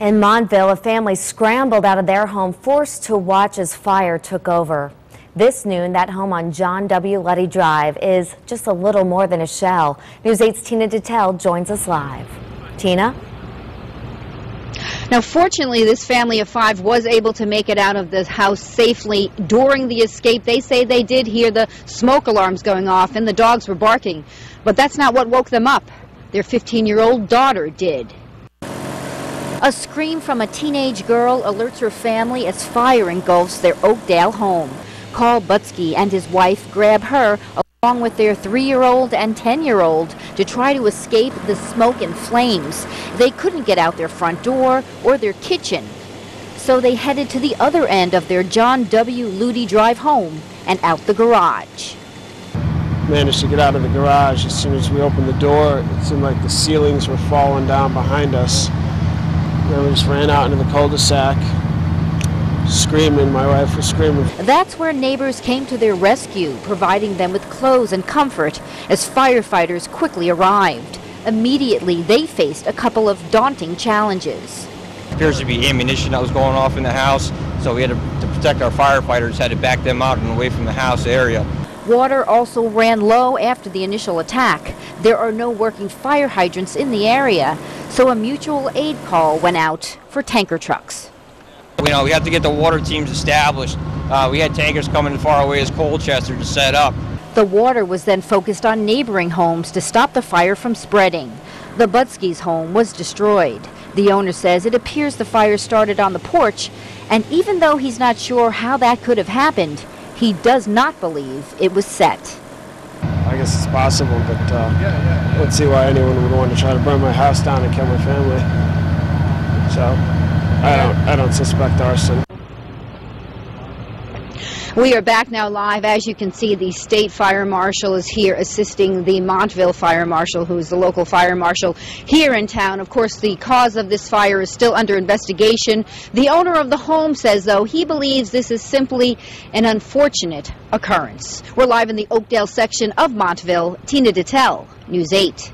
In Montville, a family scrambled out of their home, forced to watch as fire took over. This noon, that home on John W. Letty Drive is just a little more than a shell. News 8's Tina Detelj joins us live. Tina? Now, fortunately, this family of five was able to make it out of the house safely during the escape. They say they did hear the smoke alarms going off and the dogs were barking. But that's not what woke them up. Their 15-year-old daughter did. A scream from a teenage girl alerts her family as fire engulfs their Oakdale home. Carl Butsky and his wife grab her along with their three-year-old and 10-year-old to try to escape the smoke and flames. They couldn't get out their front door or their kitchen, so they headed to the other end of their John W. Ludy Drive home and out the garage. Managed to get out of the garage as soon as we opened the door. It seemed like the ceilings were falling down behind us. Then just ran out into the cul-de-sac, screaming. My wife was screaming. That's where neighbors came to their rescue, providing them with clothes and comfort as firefighters quickly arrived. Immediately, they faced a couple of daunting challenges. Appears to be ammunition that was going off in the house, so we had to, to protect our firefighters, had to back them out and away from the house area. Water also ran low after the initial attack. There are no working fire hydrants in the area, so a mutual aid call went out for tanker trucks. You know, we had to get the water teams established. Uh, we had tankers coming as far away as Colchester to set up. The water was then focused on neighboring homes to stop the fire from spreading. The Butskys' home was destroyed. The owner says it appears the fire started on the porch, and even though he's not sure how that could have happened, he does not believe it was set. I guess it's possible, but uh, I don't see why anyone would want to try to burn my house down and kill my family. So I don't, I don't suspect arson. We are back now live. As you can see, the state fire marshal is here assisting the Montville fire marshal, who is the local fire marshal here in town. Of course, the cause of this fire is still under investigation. The owner of the home says, though, he believes this is simply an unfortunate occurrence. We're live in the Oakdale section of Montville. Tina Detelj, News 8.